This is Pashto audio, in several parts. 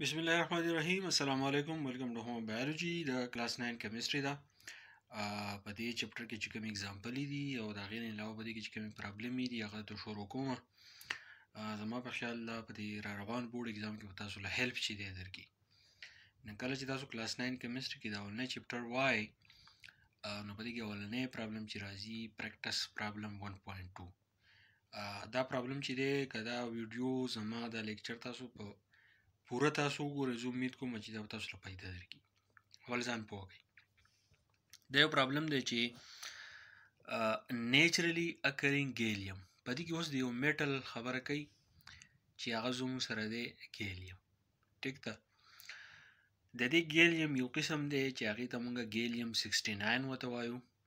بسم الله الرحمن الرحیم السلام علیکم ویلکم ټو هوم بایولوژي د کلاس 9 کیمستري دا په دې چپټر کې چې کوم اگزامپل دي او دا غیر علاوه په دې کې چې کوم پرابلم دي هغه ته شروع کوم زما په خیال دا په دې را روان بورډ اگزام کې تاسو له هیلپ شي دی درکې نو کله چې تاسو کلاس 9 کیمستري کې دا ولنې چپټر وای نو په دې کې ولنې پرابلم چې راځي پریکټس پرابلم 1.2 دا پرابلم چې دی که دا ویډیو زما دا لیکچر تاسو په پوره تاسو وګورئ زه امید کوم چې دا به تاسو له پیدا درکړي اول ځان پوه کړئ دا یو پرابلم دی چې نیچرلی اکرینګ ګیلیم په دې کې اوس د یو میټل خبره کوي چې هغه زموږ سره دی ګیلیم ټیک ده د دې ګیلیم یو قسم دی چې هغې ته مونږ ګیلیم 69 وته وایو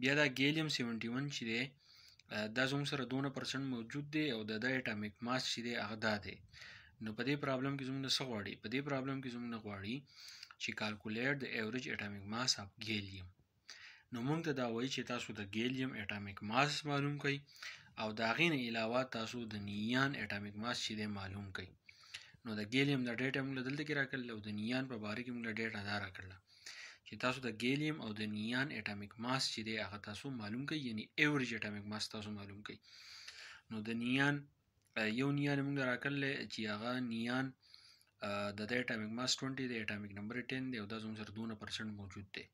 بیا دا ګیلیم 71 چې دی دا زموږ سره دونه پرسنټ موجود دی او د دا اټامیک ماس چې دی هغه دا دی نو په دې پرابلم کې زموږ څه غواړي په دې پرابلم کې زموږ غواړي چې کالکولیټ د ایوریج اټامیک ماس اف ګیلیم نو موږ ته دا وایي چې تاسو د ګیلیم اټامیک ماس معلوم کړئ او دا غین علاوه تاسو د نیان اټامیک ماس چې دی معلوم کړئ نو د ګیلیم د ډیټا موږ دلته کې راکړل او د نیان په باره کې موږ ډیټا دا راکړل چې تاسو د ګیلیم او د نیان اټامیک ماس چې دی هغه تاسو معلوم کړئ یعنی ایوریج اټامیک ماس تاسو معلوم کړئ نو د نیان یو نیان موږ راکړل چې هغه نیان د د اټامیک ماس 20 د اټامیک نمبر 10 دی او دا زموږ سره 2% موجود دی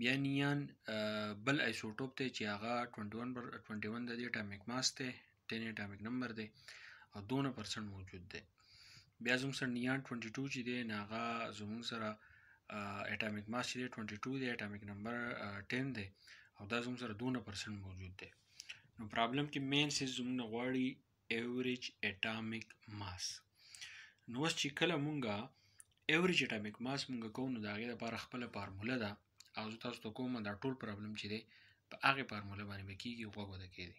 بیا نیان بل ایسوټوپ ته چې هغه 21 پر 21 د دې اټامیک ماس ته ټین اټامیک نمبر دی او دونه پرسنټ موجود دی بیا زموږ سره نیان 22 چې دی نه هغه زموږ سره اټامیک ماس چې دی 22 دی اټامیک نمبر 10 دی او دا زموږ سره دونه پرسنټ موجود دی نو پرابلم کې مین سیز زموږ غواړي ایوریج اټامیک ماس نو اوس چې کله مونږه ایوریج اټامیک ماس مونږه کوو نو د هغې لپاره خپله فارموله ده او زه تاسو ته کوم دا ټول پرابلم چې دی په هغې فارموله باندې به کېږي غوږ وده کېږي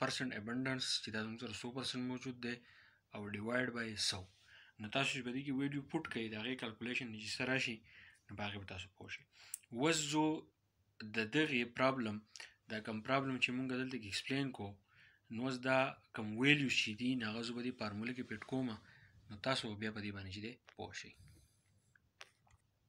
پرسنټ ابنډنس چې دا زموږ سره څو پرسنټ موجود دی او ډیوایډ بای سو نو تاسو چې په دې کې ویډیو پټ کړئ د هغې کلکولیشن چې څه راشي نو په هغې به تاسو پوه شئ اوس زه د دغې پرابلم دا کوم پرابلم چې مونږ دلته کې ایکسپلین کو نو اوس دا کوم ویلیو چې دي نو هغه زه به دې فارموله کې پټ کوم نو تاسو بیا په دې باندې چې دی پوه شئ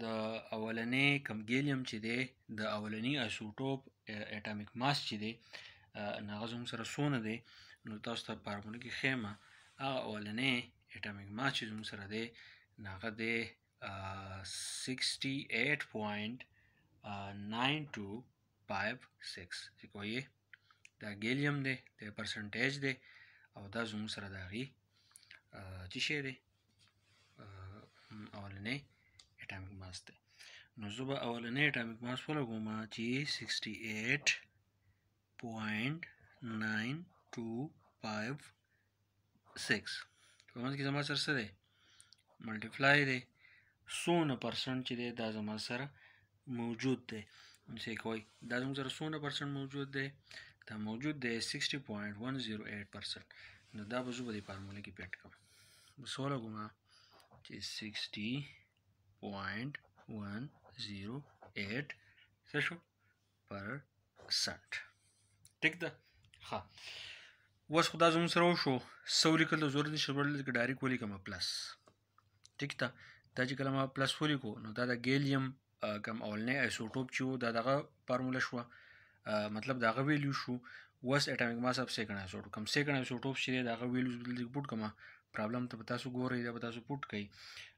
د اولنې کم ګیلیم چې دی د اولنی ایسوټوپ اټامیک ماس چې دی هغه زموږ سره څونه دی نو تاسو ته فارموله کې ښیم هغه اولنی اټامیک ماس چې زموږ سره دی نو هغه دی 68.9256 چې کوی دا ګیلیم دی د پرسنټیج دی او دا زموږ سره د هغې چې شی دی اولنې اټامیک ماس دی نو زه به اولنې اټامیک ماس ولګوم چې 68.9256 په منځ کې زما سره څه دی ملټیپلای دی څونه پرسنټ چې دی دا زما سره موجود دی نو څه کوي دا زموږ سره څونه پرسنټ موجود دی دا موجود دی 60.108 پرسنټ نو دا به زه په دې فارموله کې پټ کوم بس ولګوم چې 60.108 څه شو پرسنټ ټیک ده ها اوس خدا زموږ سره وشو سو لیکل د زور نشي وړل کې ډایرک ولیکم پلس ټیک ته دا چې کله ما پلس ولیکو نو دا د ګیلیم کم اولنې ایسوټوپ چې وو دا دغه فارموله شوه مطلب دا غو ویلیو شو وس اټامیک ماس اف سیکنډ ایسوټوپ کم سیکنډ ایسوټوپ چې دا غو ویلیو دلته پټ کما پرابلم ته تاسو ګورئ دا به تاسو پټ کړئ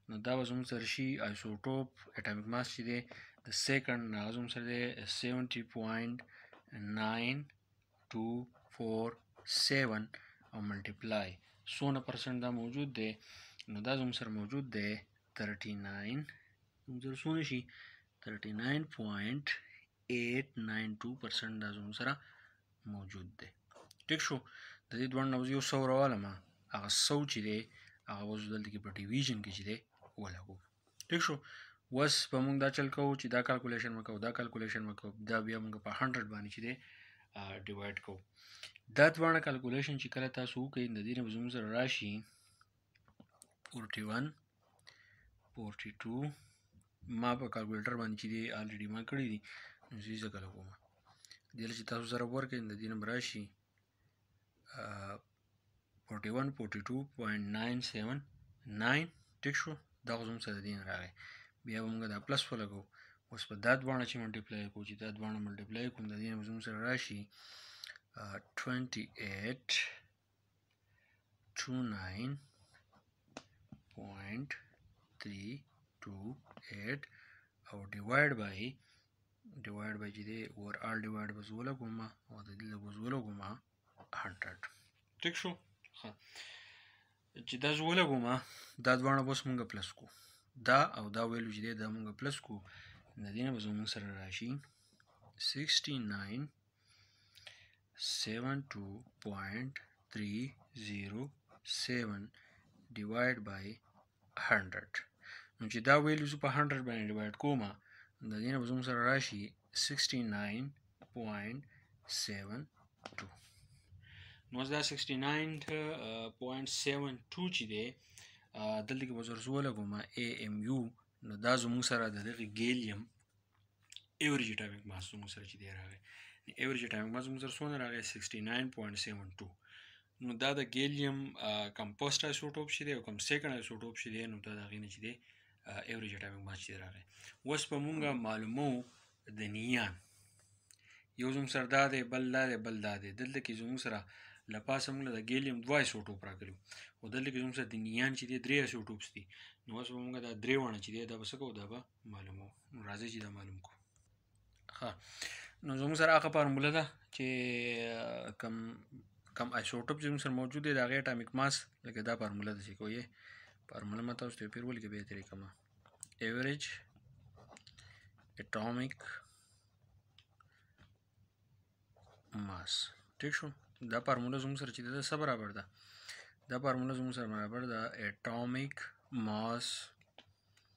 نو دا به زموږ سره شي ایسوټوپ اټامیک ماس چې دی د سیکنډ نه زموږ سره دی 70.9 2 4 7 او ملټیپلای سونه پرسنټ دا موجود دی نو دا زموږ سره موجود دی 39 زموږ سره سونه شي 39.892% دا زموږ سره موجود دی ټیک شو د دې دوه نوځي یو سو راواله ما هغه سو چې دی هغه اوس دلته کې په ډیویژن کې چې دی ولګو ټیک شو وس په موږ دا چل کوو چې دا کلکولیشن وکړو دا کلکولیشن وکړو دا بیا موږ په 100 باندې چې دی ډیوایډ کوو دا دواړه کلکولیشن چې کله تاسو وکړئ د دې نه زموږ سره راشي 41 42 ما په کلکولیټر باندې چې دی الریډي ما کړی دي نو زه یې ځکه لګوم دلته چې تاسو سره ورکړئ د دې نه راشي 41 42.979 ټیک شو دا خو زموږ سره دین راغی بیا به موږ دا پلس ولګو اوس په دا دواړه چې ملټیپلای کوو چې دا دواړه ملټیپلای کوم د دې نه به زموږ سره راشي 28 29.328 او ډیوایډ بای ډیوایډ بای چې دی اوور آل ډیوایډ به زه ولګوم او د دې به زه ولګوم 100 ټیک شو ها چې دا زه ولګوم دا دواړه بس مونږ پلس کو دا او دا ویلو چې دا مونږ پلس کو د دې نه به زمونږ سره راشي 69 72.307 divided by 100 نو چې دا ویلو زه په 100 باندې ډیوایډ کوم د دې نه زموږ سره راشي 69.72 نو دا 69.72 چې دی دلته کې وزرزو لګوم ا ایم یو نو دا زموږ سره د دغه ګیلیوم ایوریج اټامیک ماس زموږ سره چې دی راغی ایوریج اټامیک ماس زموږ سره څونه راغی 69.72 نو دا د ګیلیم کمپوسټ آیسوټوپ شې دی او کم سیکنډ آیسوټوپ شې دی نو دا د غینې چې دی ایوریج اټامیک ماس چې راغی اوس په مونږه معلومو د نیان یو زموږ سره دا دی بل دا دی بل دا دی دلته کې زموږ سره له پاسه موږ د ګیلیم دوه ایسوټوپ راکړو او دلته کې زموږ سره د نیان چې دی درې ایسوټوپس دي نو اوس به موږ دا درې واړه چې دی دا به څه کوو دا به معلومو نو راځي چې دا معلوم کو ها نو زموږ سره هغه فارموله ده چې کم کم آیسوټوپ چې موږ سره موجود دی دا غي اټامیک ماس لکه دا فارموله ده چې کوی فارموله ماته اوس ته پیرول کې به ترې کما ایوریج اټامیک ماس ٹھیک شو دا فارموله زموږ سره چې دا څه برابر ده دا فارموله زموږ سره برابر ده اټامیک ماس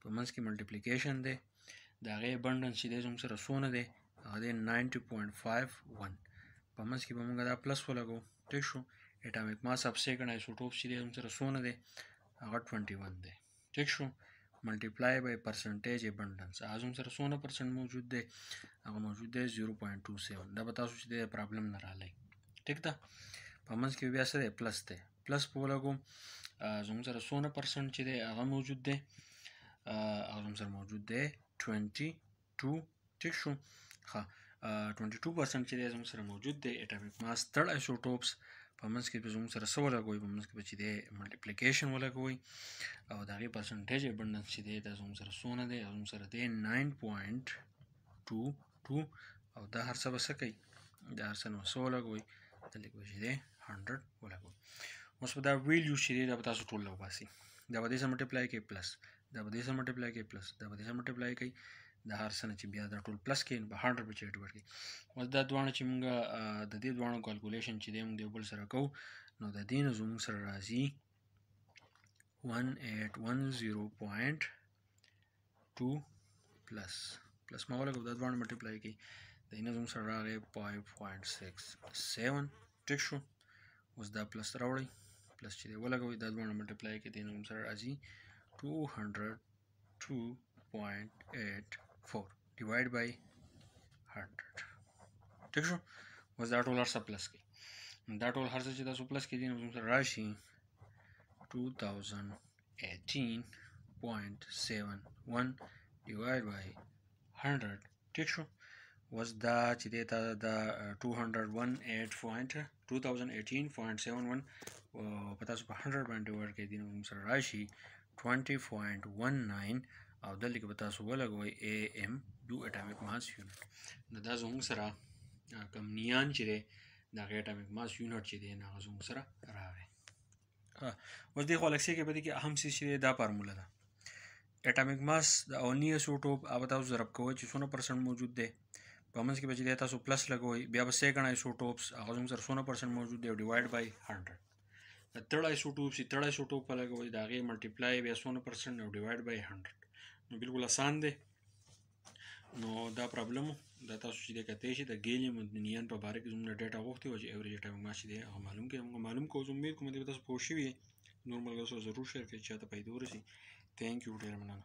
په منځ کې ملټیپلیکیشن دی د هغې ابنډنس چې دی زموږ سره څونه دی هغه دی 90.51 په منځ کې به موږ دا پلس ولګو ټیک شو اټامیک ماس اپ سیکنډ ایسوټوپ چې دی زموږ سره څونه دی هغه 21 دی ټیک شو ملټیپلای بای پرسنټیج ابنډنس هغه زموږ سره څونه پرسنټ موجود دی هغه موجود دی 0.27 دا به تاسو چې دی پرابلم نه رالی ټیک ده په منځ کې بیا سره پلس دی پلس په ولګو زموږ سره څونه پرسنټ چې دی هغه موجود دی هغه زموږ سره موجود دی 22 ټیک شو ښه 22 پرسنټ چې دی زموږ سره موجود دی اټامیک ماس تړ ایسوټوپس په منځ کې به زموږ سره څه ولګوي په منځ کې به چې دی ملټیپلیکیشن ولګوي او د هغې پرسنټیج ابنډنس چې دی دا زموږ سره څونه دی زموږ سره دی 9.2 ټو او دا هر څه به څه کوي دا هر څه نو څه ولګوي دلته به چې دی هنډرډ ولګوي اوس به دا ویلیو چې دی دا به تاسو ټول له وباسي دا به دې سره ملټیپلای کوي پلس دا به دې سره ملټیپلای کوي پلس دا به دې سره ملټیپلای کوي د هر څه نه چې بیا دا ټول پلس کین په 100 بچی ډیوایډ کی اوس دا دوانه چې موږ د دې دوانو کیلکولیشن چې موږ یو بل سره کو نو د دې نه زموږ سره راځي 181.0.0 2 پلس پلس ما ولګو دا دوه ملټیپلای کی د نه زموږ سره راغی 5.67 ټیک شو اوس دا پلس راوړی پلس چې دی ولګوي دا دوه ملټیپلای کی دی نه زموږ سره راځي 202.84 ډیوایډ بای 100 ټیک شو اوس دا ټول هر څه پلس کی دا ټول هر څه چې تاسو پلس کی دی نو زموږ سره راشي 2000 18.71 divided by 100 ټیک شو وس دا چې دی ته د 218.2018.71 په تاسو په 100 باندې ورکې دي نو سره راشي 20.19 او دلته کې به تاسو ولګوي اي ام یو اټامیک ماس یونټ نو دا زموږ سره کم نیان چې دی د هغې اټامیک ماس یونټ چې دی نو هغه زموږ سره راغی اوس دی خو الکسې کې پدې کې اهم څه شي دا فارموله ده اټامیک ماس د اونی ایسوټوپ هغه تاسو ضرب کوئ چې څونه پرسنټ موجود دی په منځ کې به چې تاسو پلس لګوئ بیا به سیکنډ ایسوټوپس هغه زموږ سره څونه پرسنټ موجود دی ډیوایډ بای 100 د تړ ایسوټوپ چې تړ ایسوټوپ په لګوئ د هغې ملټیپلای بیا څونه پرسنټ او ډیوایډ بای 100 نو بالکل اسان دی نو دا پرابلم دا تاسو چې د کته شي د ګیلیم د نیان په باره کې زموږ ډاټا غوښتي و چې ایوریج ټایم ما چې دی هغه معلوم کړي موږ معلوم کوو امید کوم چې تاسو پوه شوي نور ملګرو سره ضرور شیر کړئ چې چاته پیدا ورسي ثانک یو ډیر مننه